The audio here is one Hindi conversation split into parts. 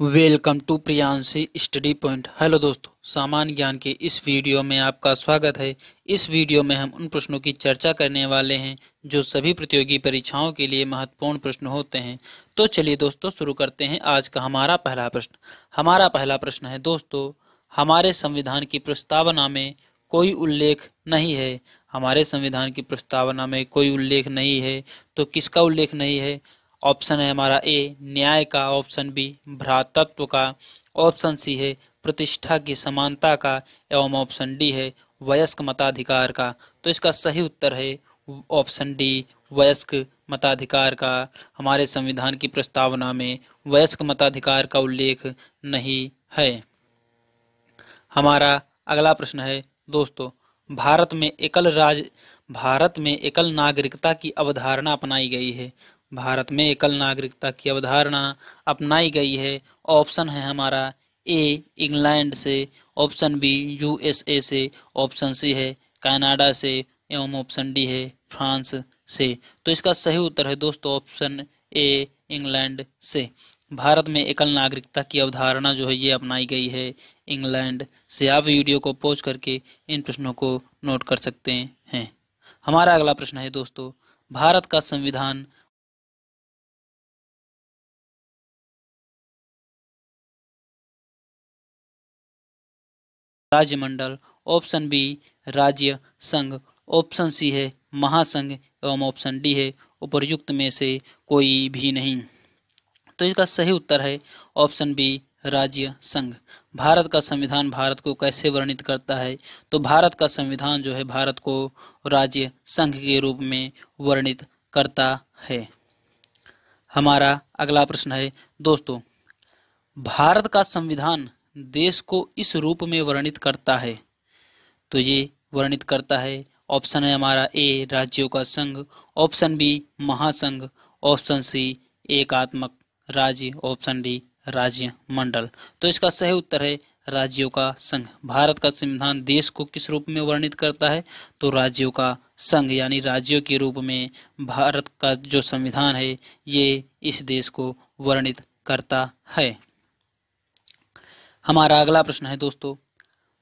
Welcome to Priyanshi study point. Hello दोस्तों, सामान्य ज्ञान के इस वीडियो में आपका स्वागत है। इस वीडियो में हम उन प्रश्नों की चर्चा करने वाले हैं जो सभी प्रतियोगी परीक्षाओं के लिए महत्वपूर्ण प्रश्न होते हैं। तो चलिए दोस्तों, शुरू करते हैं आज का हमारा पहला प्रश्न। हमारा पहला प्रश्न है, दोस्तों, हमारे संविधान की प्रस्तावना में कोई उल्लेख नहीं है। हमारे संविधान की प्रस्तावना में कोई उल्लेख नहीं है। तो किसका उल्लेख नहीं है? ऑप्शन है हमारा ए, न्याय का, ऑप्शन बी, भ्रातत्व का, ऑप्शन सी है प्रतिष्ठा की समानता का, एवं ऑप्शन डी है वयस्क मताधिकार का। तो इसका सही उत्तर है ऑप्शन डी, वयस्क मताधिकार का। हमारे संविधान की प्रस्तावना में वयस्क मताधिकार का उल्लेख नहीं है। हमारा अगला प्रश्न है, दोस्तों, भारत में एकल राज, भारत में एकल नागरिकता की अवधारणा अपनाई गई है। भारत में एकल नागरिकता की अवधारणा अपनाई गई है। ऑप्शन है हमारा ए, इंग्लैंड से, ऑप्शन बी, यूएसए से, ऑप्शन सी है कनाडा से एवं ऑप्शन डी है फ्रांस से। तो इसका सही उत्तर है दोस्तों ऑप्शन ए, इंग्लैंड से। भारत में एकल नागरिकता की अवधारणा जो है ये अपनाई गई है इंग्लैंड से। आप वीडियो को पोज करके इन प्रश्नों को नोट कर सकते हैं। हमारा अगला प्रश्न है दोस्तों, भारत का संविधान राज्यमंडल, ऑप्शन बी, राज्य संघ, ऑप्शन सी है महासंघ एवं ऑप्शन डी है उपरयुक्त में से कोई भी नहीं। तो इसका सही उत्तर है ऑप्शन बी, राज्य संघ। भारत का संविधान भारत को कैसे वर्णित करता है? तो भारत का संविधान जो है भारत को राज्य संघ के रूप में वर्णित करता है। हमारा अगला प्रश्न है, दोस्तों, भारत का संविधान देश को इस रूप में वर्णित करता है। तो ये वर्णित करता है, ऑप्शन है हमारा ए, राज्यों का संघ, ऑप्शन बी, महासंघ, ऑप्शन सी, एकात्मक राज्य, ऑप्शन डी, राज्य मंडल। तो इसका सही उत्तर है राज्यों का संघ। भारत का संविधान देश को किस रूप में वर्णित करता है? तो राज्यों का संघ, यानी राज्यों के रूप में भारत का जो संविधान है, ये इस देश को वर्णित करता है। हमारा अगला प्रश्न है दोस्तों,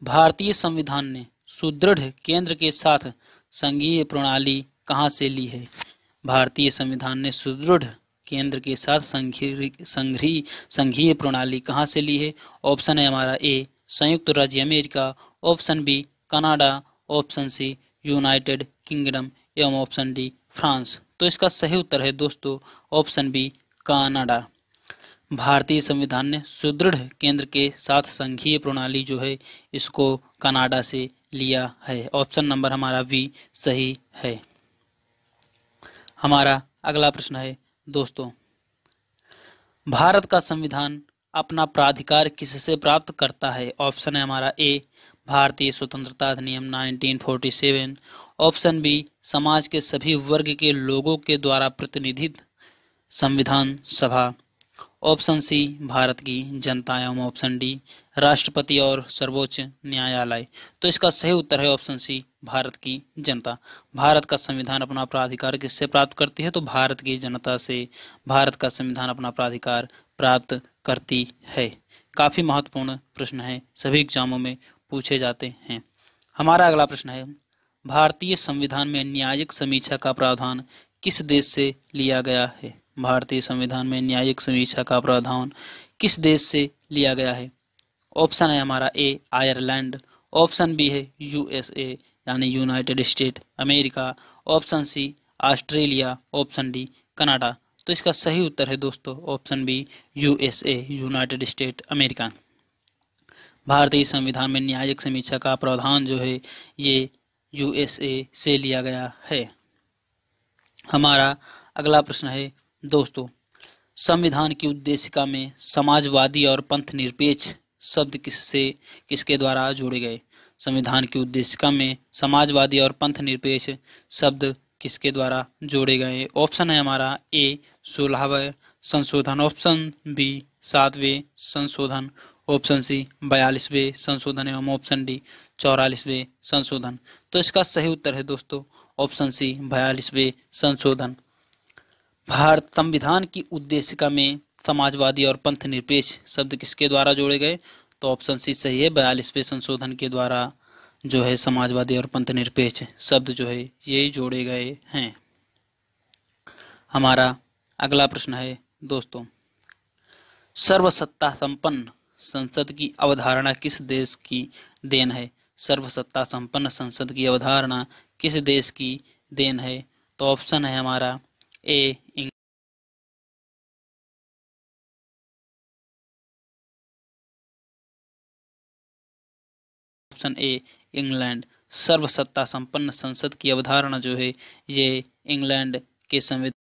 भारतीय संविधान ने सुदृढ़ केंद्र के साथ संघीय प्रणाली कहाँ से ली है? भारतीय संविधान ने सुदृढ़ केंद्र के साथ संघीय संघीय प्रणाली कहाँ से ली है? ऑप्शन है हमारा ए, संयुक्त राज्य America, option B, Canada, option C, United Kingdom, एवं ऑप्शन डी, फ्रांस। तो इसका सही उत्तर है दोस्तों, ऑप्शन बी, कनाडा। भारतीय संविधान ने सुदृढ़ केंद्र के साथ संघीय प्रणाली जो है, इसको कनाडा से लिया है। ऑप्शन नंबर हमारा वी सही है। हमारा अगला प्रश्न है, दोस्तों, भारत का संविधान अपना प्राधिकार किससे प्राप्त करता है? ऑप्शन है हमारा ए, भारतीय स्वतंत्रता अधिनियम 1947 ऑप्शन बी, समाज के सभी वर्ग के लोगों के द्वारा प्रतिनिधित्व संविधान सभा। ऑप्शन सी, भारत की जनता एवं ऑप्शन डी, राष्ट्रपति और सर्वोच्च न्यायालय। तो इसका सही उत्तर है ऑप्शन सी, भारत की जनता। भारत का संविधान अपना प्राधिकार किससे प्राप्त करती है? तो भारत की जनता से भारत का संविधान अपना प्राधिकार प्राप्त करती है। काफ़ी महत्वपूर्ण प्रश्न है, सभी एग्जामों में पूछे जाते हैं। हमारा अगला प्रश्न है, भारतीय संविधान में न्यायिक समीक्षा का प्रावधान किस देश से लिया गया है? भारतीय संविधान में न्यायिक समीक्षा का प्रावधान किस देश से लिया गया है? ऑप्शन है हमारा ए, आयरलैंड। ऑप्शन बी है यूएसए, यानी United State America. Option C, Australia. Option D, Canada. तो इसका सही उत्तर है दोस्तों, option B, USA, United State America. भारतीय संविधान में न्यायिक समीक्षा का प्रावधान जो है, ये यूएसए से लिया गया है। हमारा अगला प्रश्न है दोस्तों, संविधान की उद्देशिका में समाजवादी और पंथ निरपेक्ष शब्द किससे, किसके द्वारा जोड़े गए? संविधान की उद्देशिका में समाजवादी और पंथ निरपेक्ष शब्द किसके द्वारा जोड़े गए? ऑप्शन है हमारा ए, सोलहवें संशोधन। ऑप्शन बी, सातवें संशोधन। ऑप्शन सी, बयालीसवें संशोधन। एवं ऑप्शन डी, चौरालीसवें संशोधन। तो इसका सही उत्तर है दोस्तों, ऑप्शन सी, बयालीसवें संशोधन। भारत संविधान की उद्देशिका में समाजवादी और पंथ निरपेक्ष शब्द किसके द्वारा जोड़े गए? तो ऑप्शन सी सही है, बयालीसवें संशोधन के द्वारा जो है समाजवादी और पंथ निरपेक्ष शब्द जो है ये जोड़े गए हैं। हमारा अगला प्रश्न है दोस्तों, सर्वसत्ता संपन्न संसद की अवधारणा किस देश की देन है? सर्वसत्ता संपन्न संसद की अवधारणा किस देश की देन है? तो ऑप्शन है हमारा ए ऑप्शन ए इंग्लैंड। सर्वसत्ता संपन्न संसद की अवधारणा जो है ये इंग्लैंड के संविधान